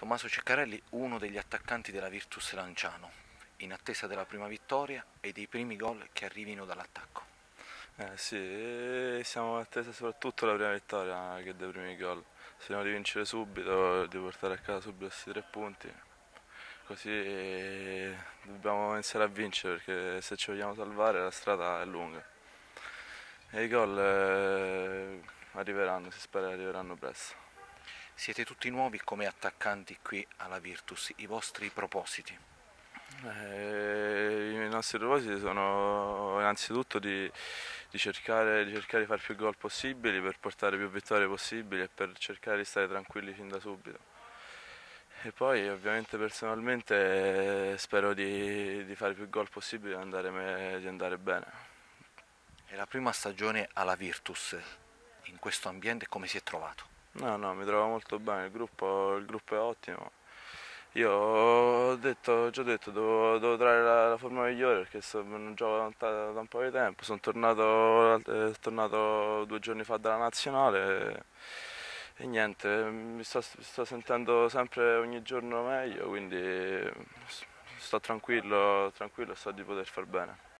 Tommaso Ceccarelli, uno degli attaccanti della Virtus Lanciano, in attesa della prima vittoria e dei primi gol che arrivino dall'attacco. Eh sì, siamo in attesa soprattutto della prima vittoria che dei primi gol. Speriamo di vincere subito, di portare a casa subito questi tre punti. Così dobbiamo iniziare a vincere perché se ci vogliamo salvare la strada è lunga. E i gol eh, arriveranno, si spera arriveranno presto. Siete tutti nuovi come attaccanti qui alla Virtus, i vostri propositi? Eh, I nostri propositi sono innanzitutto di, di, cercare, di cercare di fare più gol possibili per portare più vittorie possibili e per cercare di stare tranquilli fin da subito. E poi ovviamente personalmente spero di, di fare più gol possibili e andare, di andare bene. È la prima stagione alla Virtus, in questo ambiente come si è trovato? No, no, mi trovo molto bene, il gruppo, il gruppo è ottimo. Io ho detto, già detto, devo, devo trovare la, la, forma migliore perché sto, non gioco da, da, un po' di tempo. Sono tornato, eh, tornato due giorni fa dalla nazionale e, e niente, mi sto, sto, sentendo sempre ogni giorno meglio, quindi sto tranquillo, tranquillo e so di poter far bene.